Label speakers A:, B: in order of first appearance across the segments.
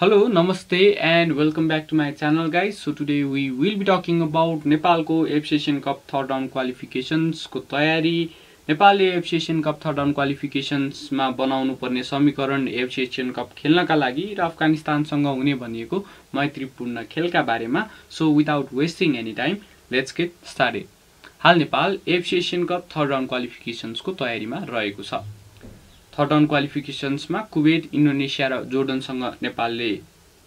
A: Hello, Namaste, and welcome back to my channel, guys. So today we will be talking about नेपालको AFC Asian cup third round क्वालिफिकेसन्सको तयारी। नेपालले AFC Asian cup third round क्वालिफिकेसन्समा बनाउनु पर्ने समीकरण एफिसिएसन cup खेल्नका लागि र अफगानिस्तानसँग हुने भनिएको मैत्रीपूर्ण खेलका बारेमा। So without wasting any time let's get started हाल Nepal AFC Asian cup third round क्वालिफिकेसन्सको तयारीमा रहेको छ। थर्ड राउन्ड क्वालिफिकेसन्समा कुवेत इन्डोनेसिया र जोर्डनसँग नेपालले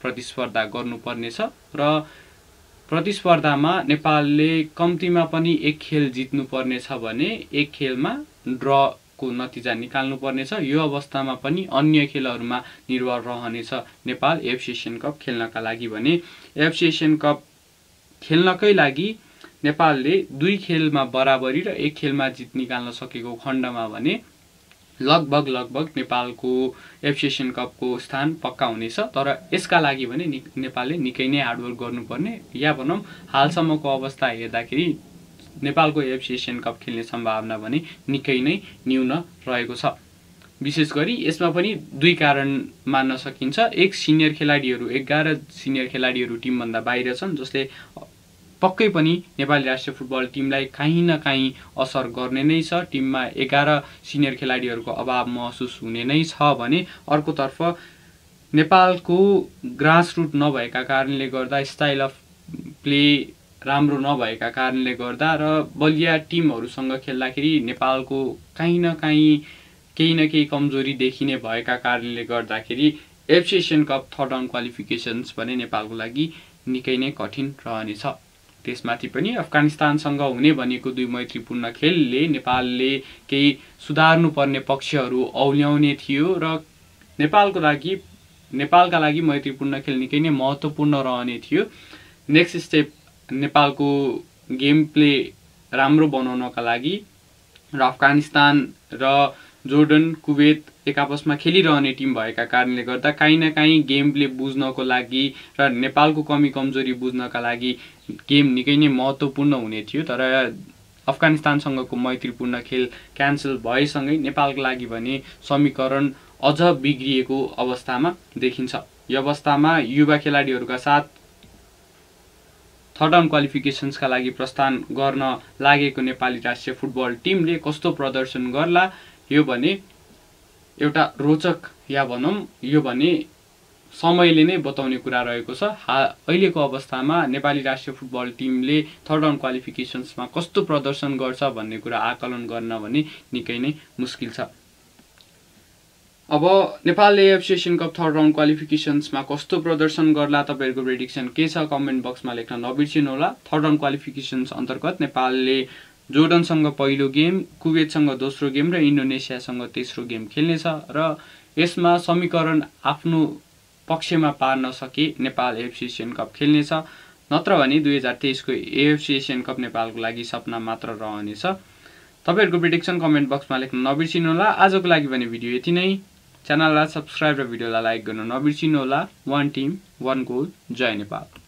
A: प्रतिस्पर्धा गर्नुपर्नेछ र प्रतिस्पर्धामा नेपालले कम्तीमा पनि एक खेल जित्नुपर्नेछ भने एक खेलमा ड्रको नतिजा निकाल्नुपर्नेछ। यो अवस्थामा पनि अन्य खेलहरूमा निर्भर रहनेछ नेपाल एफसिएसन कप खेल्नका लागि भने। एफसिएसन कप खेल्नकै लागि नेपालले दुई खेलमा बराबरी र एक खेलमा जित निकाल्न सकेको खण्डमा भने लगभग लगभग नेपालको एफसिएसन कपको स्थान पक्का हुनेछ तर यसका लागि भने नेपालले निकै नै हार्डवर्क गर्नुपर्ने। या भनौँ हालसम्मको अवस्था हेर्दाखेरि नेपालको एफसिएसन कप खेल्ने सम्भावना भने निकै नै न्यून रहेको छ। विशेष गरी यसमा पनि दुई कारण मान्न सकिन्छ। एक सिनियर खेलाडीहरू एघार सिनियर खेलाडीहरू टिमभन्दा बाहिर छन् जसले पक्कै पनि नेपाली राष्ट्रिय फुटबल टिमलाई काहीँ न काहीँ असर गर्ने नै छ। टिममा एघार सिनियर खेलाडीहरूको अभाव महसुस हुने नै छ भने अर्कोतर्फ नेपालको ग्रासरुट नभएका कारणले गर्दा स्टाइल अफ प्ले राम्रो नभएका कारणले गर्दा र बलिया टिमहरूसँग खेल्दाखेरि नेपालको काहीँ न काहीँ केही न केही कमजोरी देखिने भएका कारणले गर्दाखेरि AFC Asian cup third round qualifications भने नेपालको लागि निकै नै कठिन रहनेछ। त्यसमाथि पनि अफगानिस्तानसँग हुने भनेको दुई मैत्रीपूर्ण खेलले नेपालले केही सुधार्नुपर्ने पक्षहरू औल्याउने थियो र नेपालको लागि नेपालका लागि मैत्रीपूर्ण खेल निकै नै महत्त्वपूर्ण रहने थियो। नेक्स्ट स्टेप नेपालको गेम प्ले राम्रो बनाउनका लागि र अफगानिस्तान र जोर्डन कुवेत एक आपसमा खेलिरहने टिम भएका कारणले गर्दा काहीँ न काहीँ गेम प्ले बुझ्नको लागि र नेपालको कमी कमजोरी बुझ्नका लागि गेम निकै नै महत्त्वपूर्ण हुने थियो तर अफगानिस्तानसँगको मैत्रीपूर्ण खेल क्यान्सल भएसँगै नेपालको लागि भने समीकरण अझ बिग्रिएको अवस्थामा देखिन्छ। यो अवस्थामा युवा खेलाडीहरूका साथ थर्ड राउन्ड क्वालिफिकेसन्सका लागि प्रस्थान गर्न लागेको नेपाली राष्ट्रिय फुटबल टिमले कस्तो प्रदर्शन गर्ला यो भने एउटा रोचक या भनौँ यो भने समयले नै बताउने कुरा रहेको छ। हा अहिलेको अवस्थामा नेपाली राष्ट्रिय फुटबल टिमले थर्ड राउन्ड क्वालिफिकेसन्समा कस्तो प्रदर्शन गर्छ भन्ने कुरा आकलन गर्न भने निकै नै मुस्किल छ। अब नेपालले AFC Asian cup third round क्वालिफिकेसन्समा कस्तो प्रदर्शन गर्ला तपाईँहरूको प्रेडिक्सन के छ? कमेन्ट बक्समा लेख्न नबिर्सिनु होला थर्ड राउन्ड क्वालिफिकेसन्स अन्तर्गत नेपालले जोर्डनसँग पहिलो गेम कुवेतसँग दोस्रो गेम र इन्डोनेसियासँग तेस्रो गेम खेल्नेछ र यसमा समीकरण आफ्नो पक्षमा पार्न सके नेपाल एफसी एसियन कप खेल्नेछ। नत्र भने दुई हजार तेइसको एएफसी एसियन कप नेपालको लागि सपना मात्र रहनेछ। तपाईँहरूको प्रिडिक्सन कमेन्ट बक्समा लेख्न नबिर्सिनु होला आजको लागि भने भिडियो यति नै। च्यानललाई सब्सक्राइब र भिडियोलाई लाइक गर्न नबिर्सिनु होला वान टिम वान गोल जय नेपाल